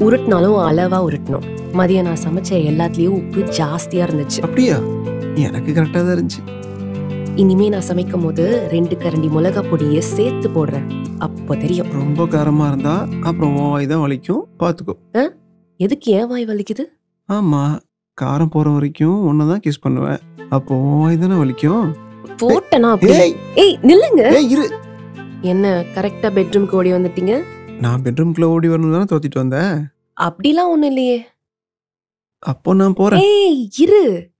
உருட்டினாலும் அளவா உருட்டணும். மதியம் நான் சமைச்ச எல்லாத்துலயும் உப்பு ஜாஸ்தியா இருந்துச்சு. அப்படியா? எனக்கு கரெக்டா தான் இருந்துச்சு. இனிமே நான் சமைக்கும் போது ரெண்டு கரண்டி மிளகா பொடியை சேர்த்து போடுறேன். அப்போ தெரியும். ரொம்ப காரமா இருந்தா அப்புறம் உன் வாய் தான் வலிக்கும். பாத்துக்கோ. எதுக்கு ஏன் வாய் வலிக்குது? ஆமா. காரம் போற வரைக்கும் உன்னதான் கிஸ் பண்ணுவேன். அப்போ உன் வாய் தானே வலிக்கும்? போட்டனா அப்படி? ஏய்! ஏய் நில்லுங்க. ஏய் இரு. என்ன கரெக்டா பெட்ரூம்க்கு ஓடி வந்துட்டீங்க? நான் பெட்ரூம்குள்ள ஓடி வரணும் தானே தோத்திட்டு வந்தேன். அப்படிலாம் ஒண்ணும் இல்லையே. அப்போ நான் போறேன். ஏய் இரு.